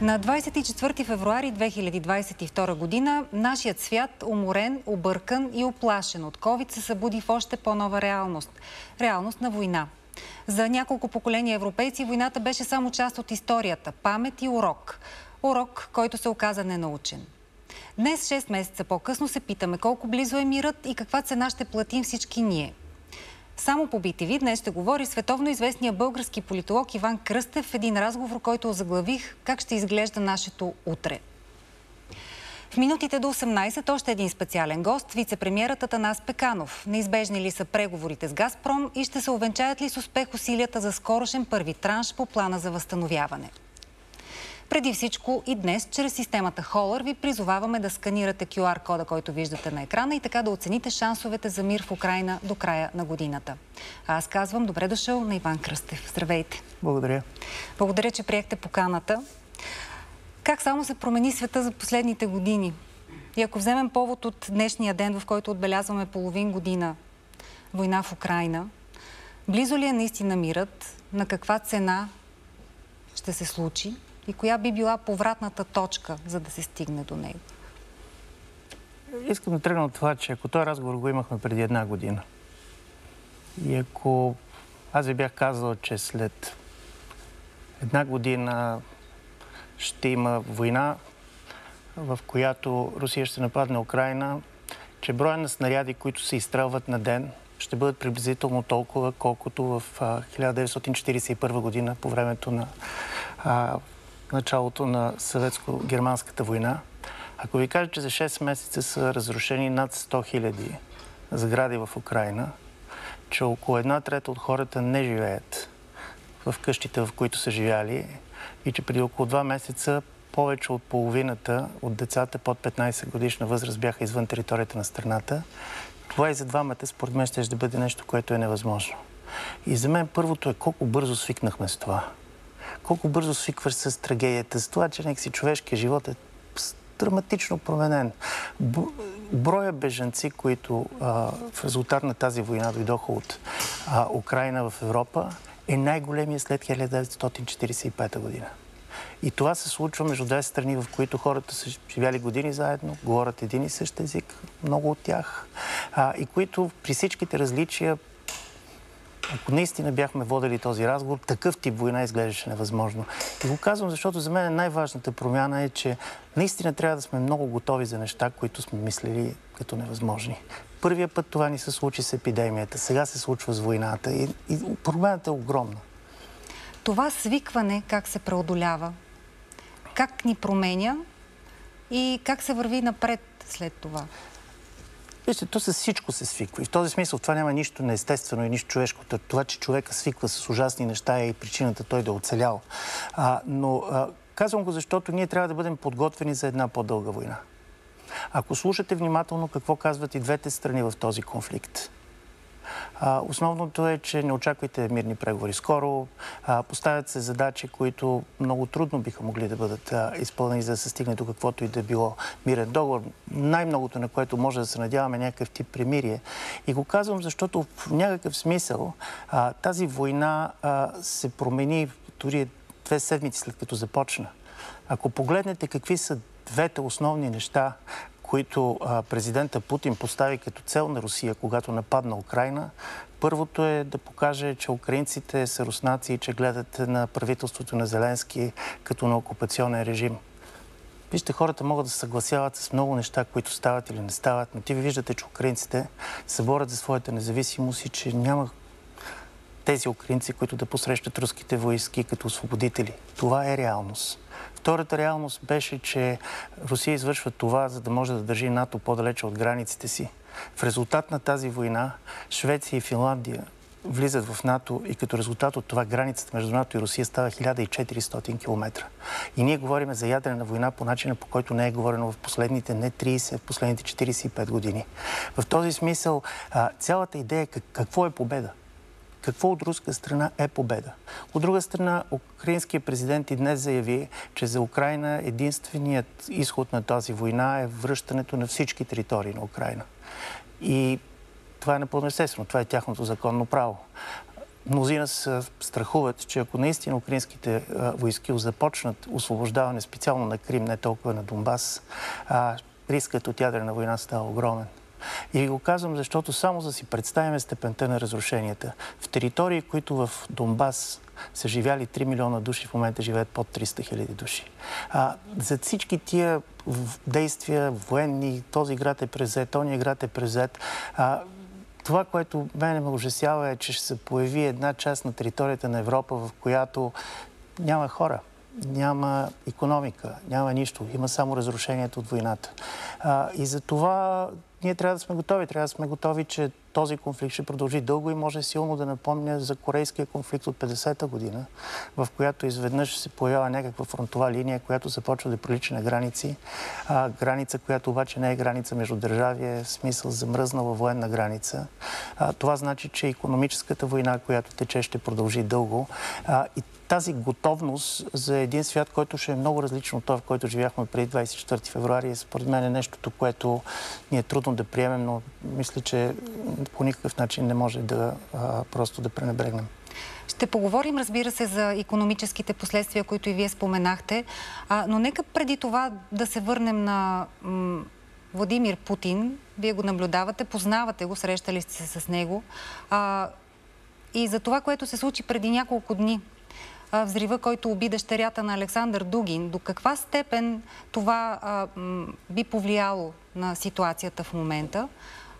На 24 февруари 2022 година нашият свят, уморен, объркан и оплашен от COVID, се събуди в още по-нова реалност. Реалност на война. За няколко поколения европейци войната беше само част от историята, памет и урок. Урок, който се оказа ненаучен. Днес, 6 месеца по-късно, се питаме колко близо е мирът и каква цена ще платим всички ние – само по BTV днес ще говори световно известния български политолог Иван Кръстев в един разговор, който озаглавих как ще изглежда нашето утре. В минутите до 18 още един специален гост, вице-премьерът Атанас Пеканов. Неизбежни ли са преговорите с Газпром и ще се увенчаят ли с успех усилията за скорошен първи транш по плана за възстановяване? Преди всичко и днес, чрез системата Холър, ви призоваваме да сканирате QR-кода, който виждате на екрана и така да оцените шансовете за мир в Украина до края на годината. А аз казвам добре дошъл на Иван Кръстев. Здравейте! Благодаря. Благодаря, че приехте поканата. Как само се промени света за последните години? И ако вземем повод от днешния ден, в който отбелязваме половин година война в Украина, близо ли е наистина мирът? На каква цена ще се случи? И коя би била повратната точка, за да се стигне до него? Искам да тръгна от това, че ако този разговор го имахме преди една година и ако аз ви бях казал, че след една година ще има война, в която Русия ще нападне Украина, че броя на снаряди, които се изстрелват на ден, ще бъдат приблизително толкова, колкото в 1941 година по времето на началото на съветско-германската война. Ако ви кажа, че за 6 месеца са разрушени над 100 000 сгради в Украина, че около една трета от хората не живеят в къщите, в които са живяли и че преди около 2 месеца повече от половината от децата под 15 годишна възраст бяха извън територията на страната. Това и за двамата, според мен, ще бъде нещо, което е невъзможно. И за мен първото е колко бързо свикнахме с това колко бързо свикваш с трагедията, с това, че си човешкият живот е драматично променен. Броя бежанци, които а, в резултат на тази война дойдоха от а, Украина в Европа, е най-големия след 1945 година. И това се случва между две страни, в които хората са живяли години заедно, говорят един и същ език, много от тях, а, и които при всичките различия ако наистина бяхме водили този разговор, такъв тип война изглеждаше невъзможно. И го казвам, защото за мен най-важната промяна е, че наистина трябва да сме много готови за неща, които сме мислили като невъзможни. Първия път това ни се случи с епидемията, сега се случва с войната и, и промяната е огромна. Това свикване как се преодолява? Как ни променя и как се върви напред след това? Вижте, то с всичко се свиква. И в този смисъл това няма нищо неестествено и нищо човешко. Това, че човека свиква с ужасни неща е и причината той да е оцелял. А, но а, казвам го, защото ние трябва да бъдем подготвени за една по-дълга война. Ако слушате внимателно какво казват и двете страни в този конфликт, основното е, че не очаквайте мирни преговори скоро. Поставят се задачи, които много трудно биха могли да бъдат изпълнени, за да се стигне до каквото и да било мирен договор. Най-многото, на което може да се надяваме някакъв тип примирие. И го казвам, защото в някакъв смисъл тази война се промени дори две седмици след като започна. Ако погледнете какви са двете основни неща, които президента Путин постави като цел на Русия, когато нападна Украина, първото е да покаже, че украинците са руснаци и че гледат на правителството на Зеленски като на окупационен режим. Вижте, хората могат да съгласяват с много неща, които стават или не стават, но ти ви виждате, че украинците се борят за своята независимост и че няма тези украинци, които да посрещат руските войски като освободители. Това е реалност. Втората реалност беше, че Русия извършва това, за да може да държи НАТО по-далече от границите си. В резултат на тази война Швеция и Финландия влизат в НАТО и като резултат от това границата между НАТО и Русия става 1400 км. И ние говорим за ядрена война по начина, по който не е говорено в последните не 30, в последните 45 години. В този смисъл цялата идея какво е победа. Какво от руска страна е победа? От друга страна, украинският президент и днес заяви, че за Украина единственият изход на тази война е връщането на всички територии на Украина. И това е напълно естествено. Това е тяхното законно право. мнозина се страхуват, че ако наистина украинските войски започнат освобождаване специално на Крим, не толкова на Донбас, рискът от ядрена война става огромен. И ви го казвам, защото само за да си представим степента на разрушенията. В територии, които в Донбас са живяли 3 милиона души, в момента живеят под 300 хиляди души. А, за всички тия действия, военни, този град е презет, този град е презет, а, това, което мене ме ужасява е, че ще се появи една част на територията на Европа, в която няма хора няма економика, няма нищо. Има само разрушението от войната. А, и за това ние трябва да сме готови. Трябва да сме готови, че този конфликт ще продължи дълго и може силно да напомня за корейския конфликт от 50-та година, в която изведнъж се появява някаква фронтова линия, която започва да прилича на граници. А, граница, която обаче не е граница между държави, е в смисъл замръзнала военна граница. А, това значи, че економическата война, която тече, ще продължи дълго. А, и тази готовност за един свят, който ще е много различен от това, в който живяхме преди 24 февруари, е според мен е нещото, което ни е трудно да приемем, но мисля, че по никакъв начин не може да просто да пренебрегнем. Ще поговорим, разбира се, за економическите последствия, които и вие споменахте, но нека преди това да се върнем на Владимир Путин. Вие го наблюдавате, познавате го, срещали сте се с него. И за това, което се случи преди няколко дни взрива, който уби дъщерята на Александър Дугин. До каква степен това а, би повлияло на ситуацията в момента?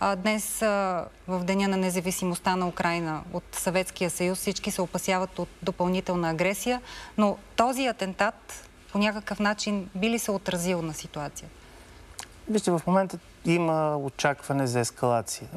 А, днес, а, в Деня на независимостта на Украина от Съветския съюз, всички се опасяват от допълнителна агресия, но този атентат по някакъв начин би ли се отразил на ситуация? Вижте, в момента има очакване за ескалация.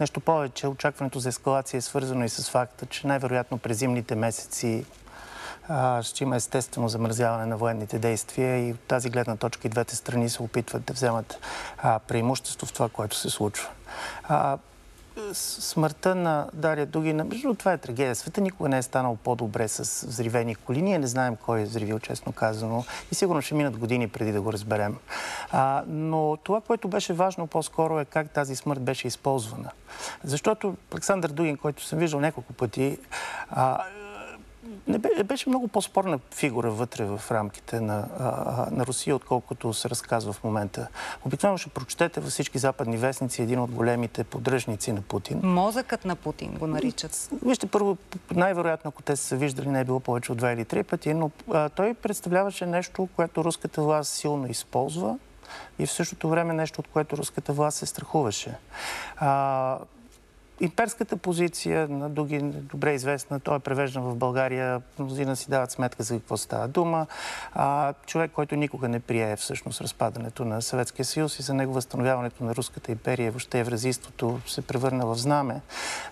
Нещо повече, очакването за ескалация е свързано и с факта, че най-вероятно през зимните месеци ще има естествено замразяване на военните действия и от тази гледна точка и двете страни се опитват да вземат преимущество в това, което се случва. Смъртта на Дария Дугина, между това е трагедия. Света никога не е станал по-добре с взривени коли. Ние не знаем кой е взривил, честно казано. И сигурно ще минат години преди да го разберем. А, но това, което беше важно по-скоро е как тази смърт беше използвана. Защото Александър Дугин, който съм виждал няколко пъти, а, не беше много по-спорна фигура вътре в рамките на, а, на Русия, отколкото се разказва в момента. Обикновено ще прочетете във всички западни вестници един от големите поддръжници на Путин. Мозъкът на Путин го наричат. Вижте, първо, най-вероятно, ако те са се виждали, не е било повече от два или три пъти, но а, той представляваше нещо, което руската власт силно използва и в същото време нещо, от което руската власт се страхуваше. А, имперската позиция на Дугин е добре известна. Той е превеждан в България. Мнозина си дават сметка за какво става дума. А, човек, който никога не прие всъщност разпадането на Съветския съюз и за него възстановяването на Руската империя, въобще евразийството се превърна в знаме.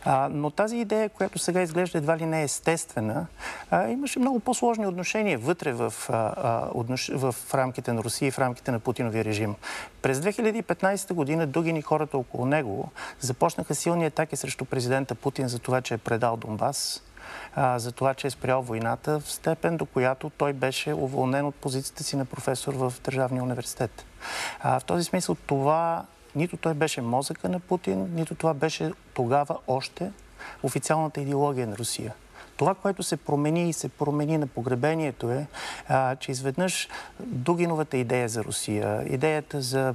А, но тази идея, която сега изглежда едва ли не е естествена, а, имаше много по-сложни отношения вътре в, а, отнош... в рамките на Русия и в рамките на Путиновия режим. През 2015 година Дугин и хората около него започнаха силни атаки срещу президента Путин за това, че е предал Донбас, за това, че е спрял войната в степен, до която той беше уволнен от позицията си на професор в Държавния университет. В този смисъл това нито той беше мозъка на Путин, нито това беше тогава още официалната идеология на Русия. Това, което се промени и се промени на погребението е, че изведнъж Дугиновата идея за Русия, идеята за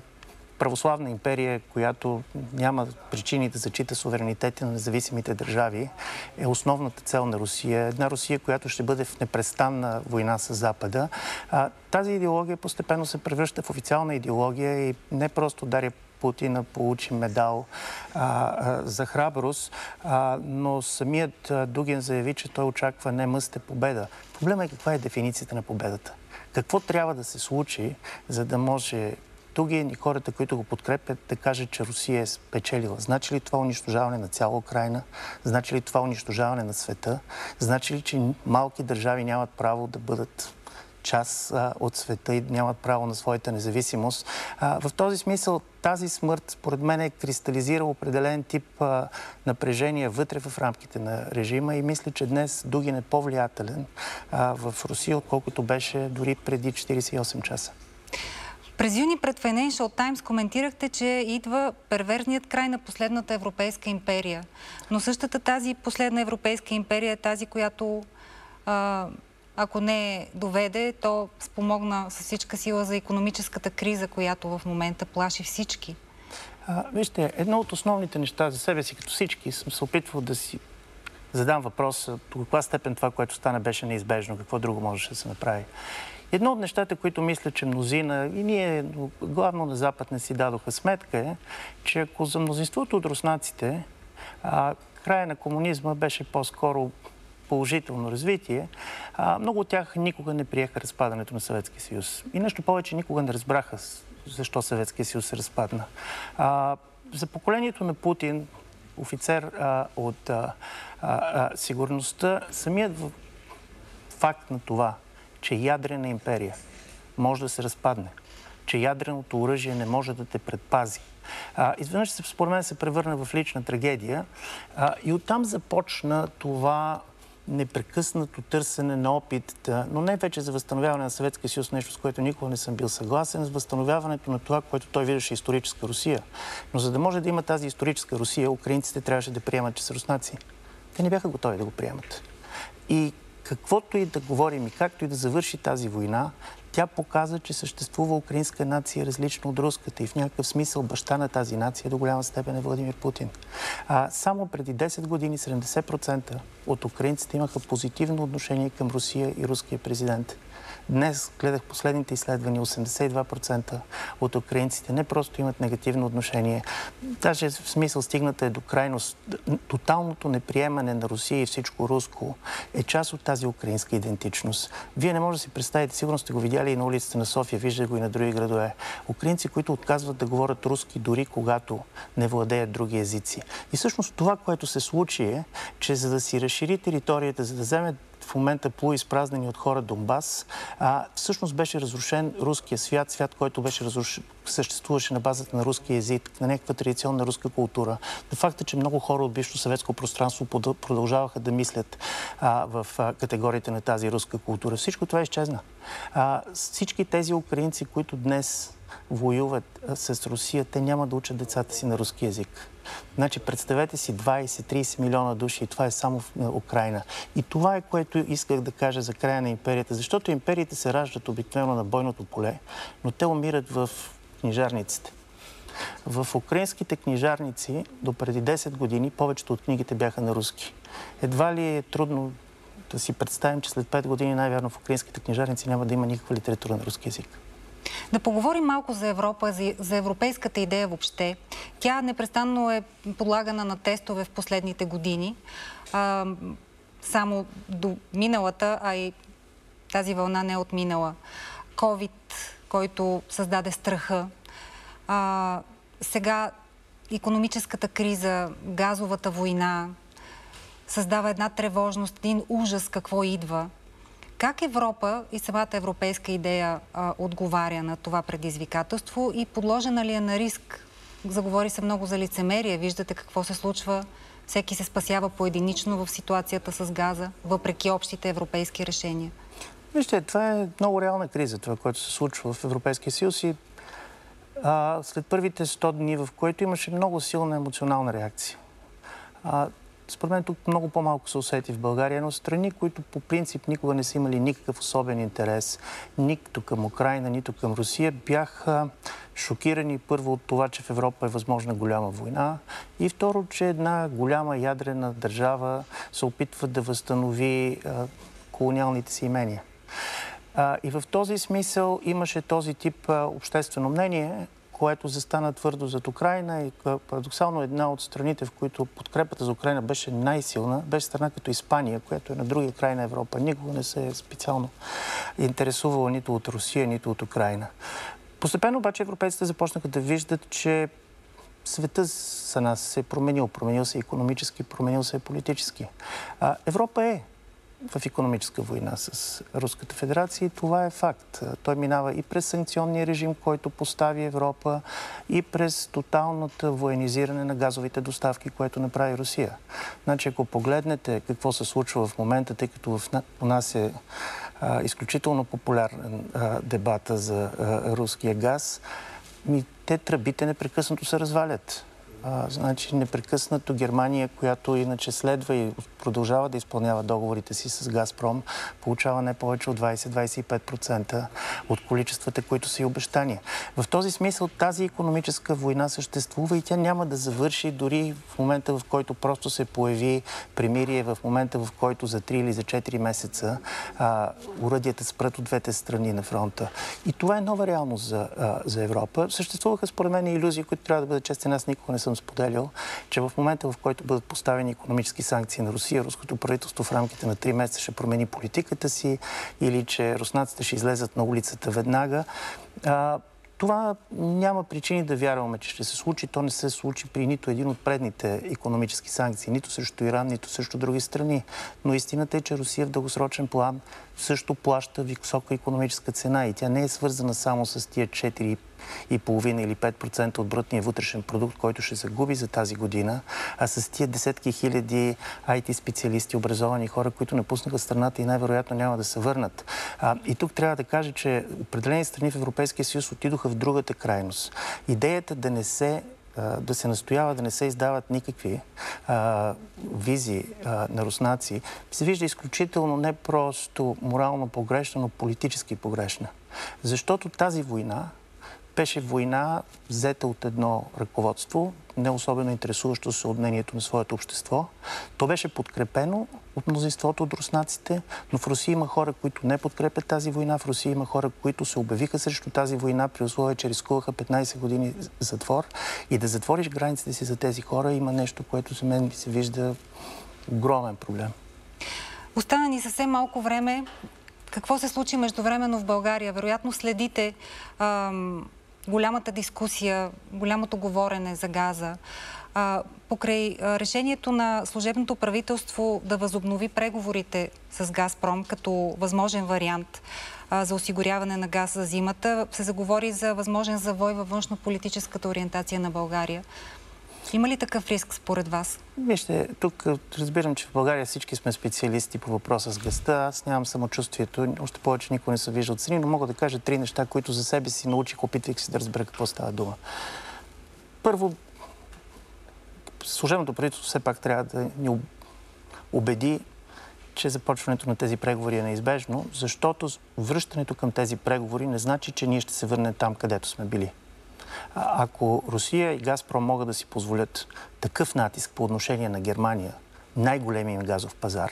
православна империя, която няма причини да зачита суверенитета на независимите държави, е основната цел на Русия. Една Русия, която ще бъде в непрестанна война с Запада. А, тази идеология постепенно се превръща в официална идеология и не просто Дария Путина получи медал а, за храброст, а, но самият Дугин заяви, че той очаква не мъсте победа. Проблема е каква е дефиницията на победата. Какво трябва да се случи, за да може Дугин и хората, които го подкрепят, да кажат, че Русия е спечелила. Значи ли това унищожаване на цяла Украина? Значи ли това унищожаване на света? Значи ли, че малки държави нямат право да бъдат част от света и нямат право на своята независимост. А, в този смисъл тази смърт, според мен, е кристализира определен тип а, напрежение вътре в рамките на режима и мисля, че днес Дугин е по-влиятелен в Русия, отколкото беше дори преди 48 часа. През юни пред Financial Times коментирахте, че идва перверзният край на последната европейска империя. Но същата тази последна европейска империя е тази, която ако не доведе, то спомогна с всичка сила за економическата криза, която в момента плаши всички. Вижте, едно от основните неща за себе си, като всички, съм се опитвал да си задам въпроса до каква степен това, което стана, беше неизбежно, какво друго можеше да се направи. Едно от нещата, които мисля, че мнозина и ние, главно на Запад, не си дадоха сметка е, че ако за мнозинството от руснаците а, края на комунизма беше по-скоро положително развитие, а, много от тях никога не приеха разпадането на Съветския съюз. И нещо повече никога не разбраха защо Съветския съюз се разпадна. А, за поколението на Путин, офицер а, от а, а, сигурността, самият факт на това, че ядрена империя може да се разпадне, че ядреното оръжие не може да те предпази. А, изведнъж, според мен, се превърна в лична трагедия а, и оттам започна това непрекъснато търсене на опит, но не вече за възстановяване на Съветския съюз, нещо с което никога не съм бил съгласен, с възстановяването на това, което той виждаше историческа Русия. Но за да може да има тази историческа Русия, украинците трябваше да приемат, че са руснаци. Те не бяха готови да го приемат. И каквото и да говорим и както и да завърши тази война, тя показа, че съществува украинска нация различна от руската и в някакъв смисъл баща на тази нация до голяма степен е Владимир Путин. А, само преди 10 години 70% от украинците имаха позитивно отношение към Русия и руския президент. Днес гледах последните изследвания, 82% от украинците не просто имат негативно отношение, даже в смисъл стигната е до крайност. Тоталното неприемане на Русия и всичко руско е част от тази украинска идентичност. Вие не можете да си представите, сигурно сте го видяли и на улицата на София, виждате го и на други градове. Украинци, които отказват да говорят руски, дори когато не владеят други езици. И всъщност това, което се случи е, че за да си разшири територията, за да вземе в момента полуизпразнени от хора Донбас, а, всъщност беше разрушен руския свят, свят, който беше разрушен, съществуваше на базата на руски език, на някаква традиционна руска култура. На факта, че много хора от бившето съветско пространство продължаваха да мислят а, в а, категориите на тази руска култура. Всичко това изчезна. А, всички тези украинци, които днес воюват с Русия, те няма да учат децата си на руски язик. Значи, представете си 20-30 милиона души и това е само в Украина. И това е което исках да кажа за края на империята, защото империите се раждат обикновено на бойното поле, но те умират в книжарниците. В украинските книжарници до преди 10 години повечето от книгите бяха на руски. Едва ли е трудно да си представим, че след 5 години най-вярно в украинските книжарници няма да има никаква литература на руски язик. Да поговорим малко за Европа, за, европейската идея въобще. Тя непрестанно е подлагана на тестове в последните години. А, само до миналата, а и тази вълна не е отминала. COVID, който създаде страха. А, сега економическата криза, газовата война създава една тревожност, един ужас какво идва. Как Европа и самата европейска идея а, отговаря на това предизвикателство и подложена ли е на риск? Заговори се много за лицемерие. Виждате какво се случва. Всеки се спасява поединично в ситуацията с газа, въпреки общите европейски решения. Вижте, това е много реална криза, това, което се случва в Европейския съюз и а, след първите 100 дни, в което имаше много силна емоционална реакция. А, според мен тук много по-малко се усети в България, но страни, които по принцип никога не са имали никакъв особен интерес, нито към Украина, нито към Русия, бяха шокирани първо от това, че в Европа е възможна голяма война и второ, че една голяма ядрена държава се опитва да възстанови колониалните си имения. И в този смисъл имаше този тип обществено мнение, което застана твърдо зад Украина и парадоксално една от страните, в които подкрепата за Украина беше най-силна, беше страна като Испания, която е на другия край на Европа. Никога не се е специално интересувала нито от Русия, нито от Украина. Постепенно обаче европейците започнаха да виждат, че света за нас се е променил. Променил се економически, променил се политически. А, Европа е в економическа война с Руската федерация и това е факт. Той минава и през санкционния режим, който постави Европа, и през тоталното военизиране на газовите доставки, което направи Русия. Значи, ако погледнете какво се случва в момента, тъй като в, у нас е а, изключително популярен а, дебата за а, руския газ. Ми, те тръбите непрекъснато се развалят. Значи непрекъснато Германия, която иначе следва и продължава да изпълнява договорите си с Газпром, получава не повече от 20-25% от количествата, които са и обещания. В този смисъл тази економическа война съществува и тя няма да завърши дори в момента, в който просто се появи примирие, в момента, в който за 3 или за 4 месеца а, уръдията спрат от двете страни на фронта. И това е нова реалност за, а, за Европа. Съществуваха според мен иллюзии, които трябва да бъдат честен. Аз никога не съм споделял, че в момента, в който бъдат поставени економически санкции на Русия, руското правителство в рамките на 3 месеца ще промени политиката си или че руснаците ще излезат на улицата веднага. Това няма причини да вярваме, че ще се случи. То не се случи при нито един от предните економически санкции, нито срещу Иран, нито срещу други страни. Но истината е, че Русия в дългосрочен план също плаща висока економическа цена и тя не е свързана само с тия 4 и половина или 5% от брутния вътрешен продукт, който ще загуби за тази година, а с тия десетки хиляди IT специалисти, образовани хора, които напуснаха страната и най-вероятно няма да се върнат. А, и тук трябва да кажа, че определени страни в Европейския съюз отидоха в другата крайност. Идеята да не се да се настоява да не се издават никакви а, визи а, на руснаци, се вижда изключително не просто морално погрешна, но политически погрешна. Защото тази война беше война, взета от едно ръководство, не особено интересуващо се от мнението на своето общество. То беше подкрепено от мнозинството от руснаците, но в Русия има хора, които не подкрепят тази война. В Русия има хора, които се обявиха срещу тази война при условие, че рискуваха 15 години затвор. И да затвориш границите си за тези хора има нещо, което за мен се вижда огромен проблем. Остана ни съвсем малко време. Какво се случи междувременно в България? Вероятно следите ам, голямата дискусия, голямото говорене за газа. Покрай решението на служебното правителство да възобнови преговорите с Газпром като възможен вариант за осигуряване на газ за зимата, се заговори за възможен завой във външно-политическата ориентация на България. Има ли такъв риск според вас? Вижте, тук разбирам, че в България всички сме специалисти по въпроса с гъста. Аз нямам самочувствието, още повече никой не се вижда от страни, но мога да кажа три неща, които за себе си научих, опитвайки се да разбера какво става дума. Първо, служебното правителство все пак трябва да ни убеди, че започването на тези преговори е неизбежно, защото връщането към тези преговори не значи, че ние ще се върнем там, където сме били. Ако Русия и Газпром могат да си позволят такъв натиск по отношение на Германия, най-големия газов пазар,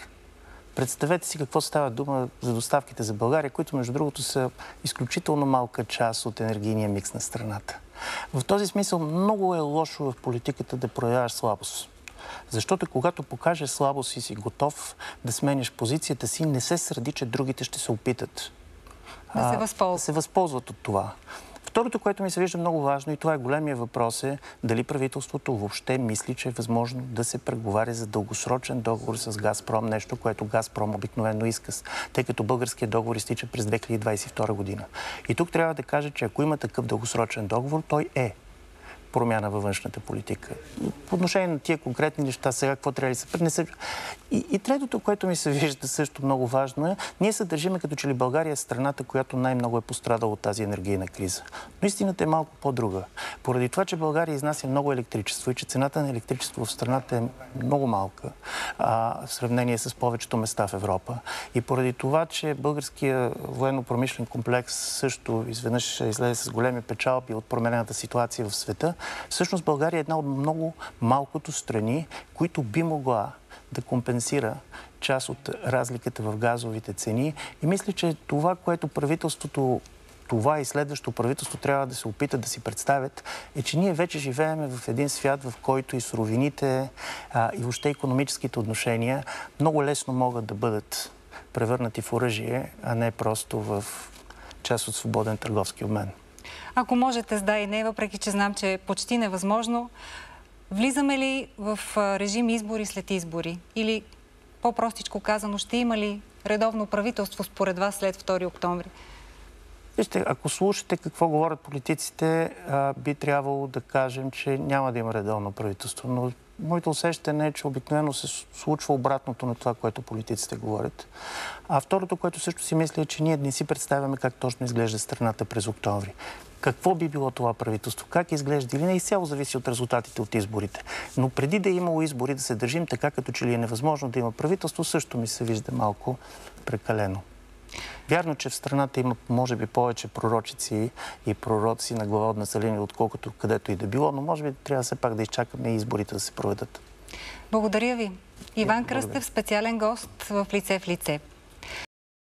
Представете си какво става дума за доставките за България, които между другото са изключително малка част от енергийния микс на страната. В този смисъл много е лошо в политиката да проявяваш слабост. Защото когато покажеш слабост и си готов да сменяш позицията си, не се сърди, че другите ще се опитат. Да се възползват. Да се възползват от това. Второто, което ми се вижда много важно и това е големия въпрос е дали правителството въобще мисли, че е възможно да се преговаря за дългосрочен договор с Газпром, нещо, което Газпром обикновено иска, тъй като българският договор изтича през 2022 година. И тук трябва да кажа, че ако има такъв дългосрочен договор, той е промяна във външната политика. По отношение на тия конкретни неща, сега какво трябва да се пренесе. И, и третото, което ми се вижда също много важно е, ние се държиме като че ли България е страната, която най-много е пострадала от тази енергийна криза. Но истината е малко по-друга. Поради това, че България изнася много електричество и че цената на електричество в страната е много малка а, в сравнение с повечето места в Европа. И поради това, че българския военно-промишлен комплекс също изведнъж излезе с големи печалби от променената ситуация в света, Всъщност България е една от много малкото страни, които би могла да компенсира част от разликата в газовите цени. И мисля, че това, което правителството това и следващото правителство трябва да се опита да си представят, е, че ние вече живеем в един свят, в който и суровините, а, и въобще економическите отношения много лесно могат да бъдат превърнати в оръжие, а не просто в част от свободен търговски обмен. Ако можете с да и не, въпреки че знам, че е почти невъзможно, влизаме ли в режим избори след избори? Или по-простичко казано, ще има ли редовно правителство според вас след 2 октомври? Вижте, ако слушате какво говорят политиците, би трябвало да кажем, че няма да има редовно правителство. Но моето усещане е, че обикновено се случва обратното на това, което политиците говорят. А второто, което също си мисля, е, че ние не си представяме как точно изглежда страната през октомври. Какво би било това правителство? Как изглежда или не? Изцяло зависи от резултатите от изборите. Но преди да е имало избори да се държим така, като че ли е невъзможно да има правителство, също ми се вижда малко прекалено. Вярно, че в страната има, може би, повече пророчици и пророци на глава от население, отколкото където и да било, но може би трябва все пак да изчакаме и изборите да се проведат. Благодаря ви. Иван Кръстев, специален гост в лице в лице.